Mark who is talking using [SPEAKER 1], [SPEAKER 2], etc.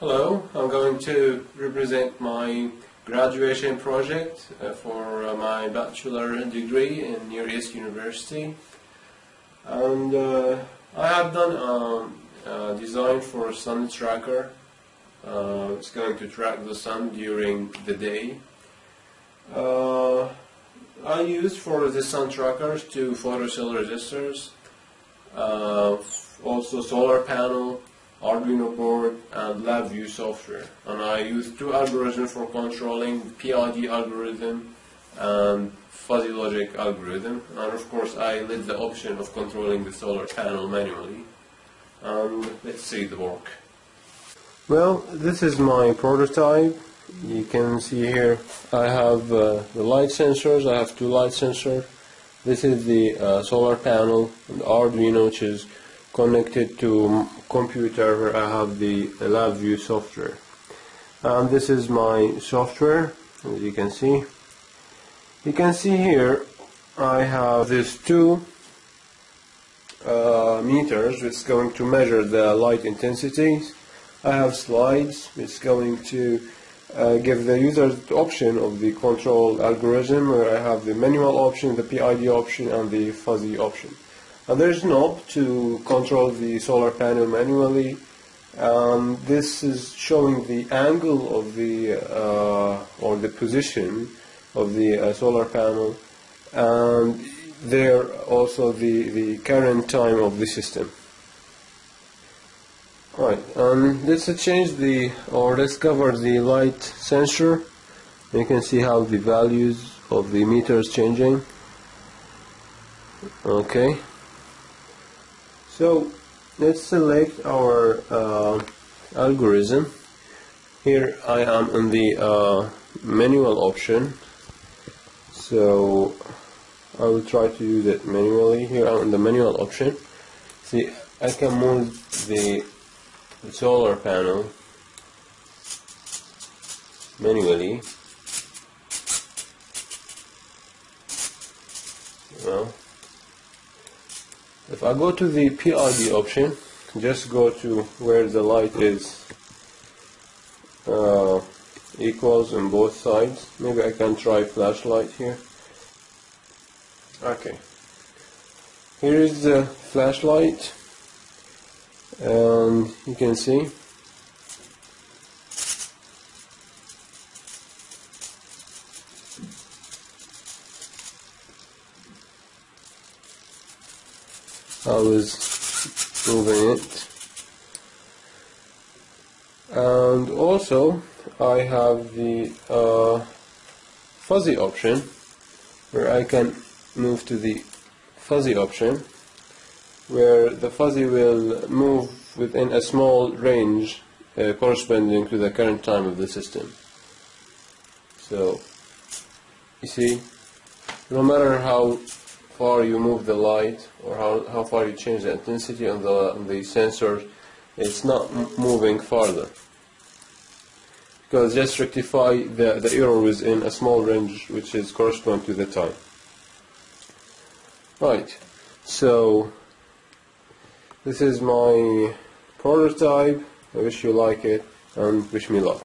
[SPEAKER 1] Hello, I'm going to represent my graduation project uh, for uh, my bachelor degree in Near East University. And uh, I have done um, a design for a sun tracker. Uh, it's going to track the sun during the day. Uh, I used for the sun trackers two photocell resistors, uh, also solar panel, Arduino board and LabVIEW software. And I use two algorithms for controlling PID algorithm and fuzzy logic algorithm. And of course I lit the option of controlling the solar panel manually. And let's see the work. Well, this is my prototype. You can see here I have uh, the light sensors. I have two light sensors. This is the uh, solar panel and Arduino which is connected to computer where I have the LabVIEW software. And this is my software, as you can see. You can see here I have these two uh, meters which is going to measure the light intensities. I have slides which is going to uh, give the user the option of the control algorithm where I have the manual option, the PID option and the fuzzy option. Now there's a knob to control the solar panel manually. Um, this is showing the angle of the uh, or the position of the uh, solar panel and there also the, the current time of the system. Right, um, let's change the or let's cover the light sensor. You can see how the values of the meter is changing. Okay. So let's select our uh, algorithm. Here I am in the uh, manual option. So I will try to use it manually. Here I'm in the manual option. See, I can move the, the solar panel manually. Well, if I go to the PID option, just go to where the light is uh, equals on both sides. Maybe I can try flashlight here. Okay. Here is the flashlight and you can see I was moving it. And also I have the uh, fuzzy option where I can move to the fuzzy option where the fuzzy will move within a small range uh, corresponding to the current time of the system. So you see no matter how far you move the light or how, how far you change the intensity on the, on the sensor, it's not moving farther. Because just rectify the, the error within a small range which is correspond to the time. Right, so this is my prototype. I wish you like it and wish me luck.